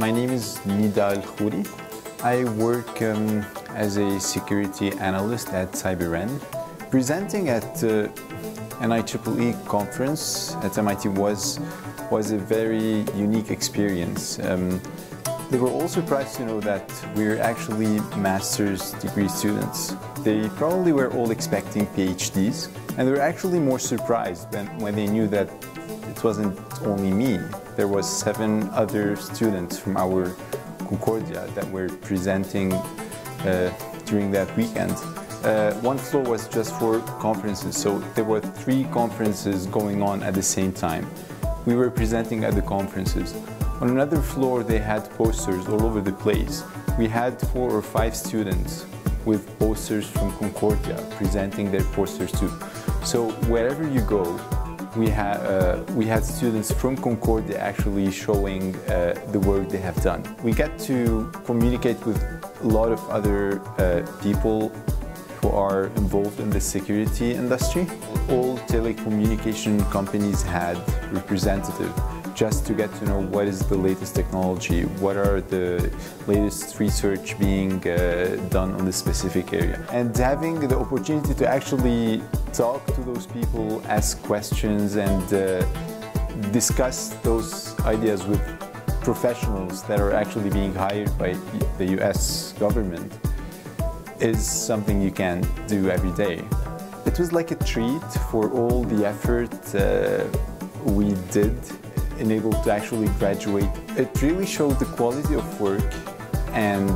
My name is Nidal Khoury. I work um, as a security analyst at CyberN. Presenting at uh, an IEEE conference at MIT was, was a very unique experience. Um, they were all surprised to know that we're actually master's degree students. They probably were all expecting PhDs, and they were actually more surprised when, when they knew that it wasn't only me. There was seven other students from our Concordia that were presenting uh, during that weekend. Uh, one floor was just for conferences, so there were three conferences going on at the same time. We were presenting at the conferences. On another floor, they had posters all over the place. We had four or five students with posters from Concordia presenting their posters too. So wherever you go, we, ha uh, we had students from Concordia actually showing uh, the work they have done. We get to communicate with a lot of other uh, people who are involved in the security industry. All telecommunication companies had representative just to get to know what is the latest technology, what are the latest research being uh, done on this specific area. And having the opportunity to actually talk to those people, ask questions and uh, discuss those ideas with professionals that are actually being hired by the US government is something you can do every day. It was like a treat for all the effort uh, we did in able to actually graduate. It really showed the quality of work and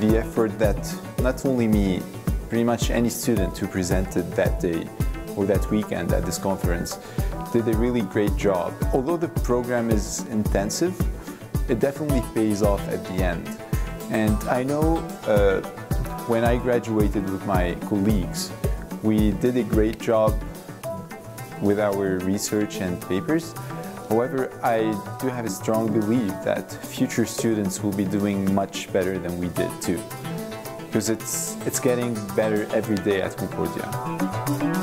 the effort that not only me, pretty much any student who presented that day or that weekend at this conference did a really great job. Although the program is intensive, it definitely pays off at the end. And I know uh, when I graduated with my colleagues, we did a great job with our research and papers. However, I do have a strong belief that future students will be doing much better than we did too. Because it's, it's getting better every day at Concordia.